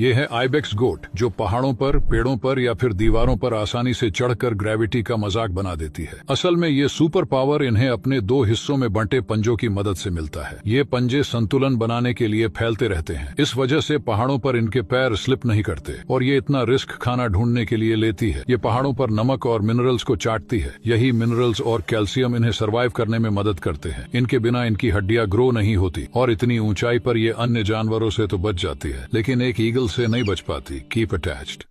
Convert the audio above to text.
ये है आइबेक्स गोट, जो पहाड़ों पर, पेड़ों पर या फिर दीवारों पर आसानी से चढ़कर ग्रेविटी का मज़ाक बना देती है। असल में ये सुपर पावर इन्हें अपने दो हिस्सों में बंटे पंजों की मदद से मिलता है। ये पंजे संतुलन बनाने के लिए फैलते रहते हैं। इस वजह से पहाड़ों पर इनके पैर स्लिप नहीं करते, और ये इतना रिस्क खाना ढूँढने के लिए लेती है। ये पहाड़ों पर नमक और मिनरल्स को चाटती है। यही मिनरल्स और कैल्शियम इन्हें सर्वाइव करने में मदद करते हैं। इनके बिना इनकी हड्डियाँ ग्रो नहीं होती, और इतनी ऊंचाई पर ये अन्य जानवरों से तो बच जाती है। लेकिन एक ईगल से नहीं बच पाती। Keep attached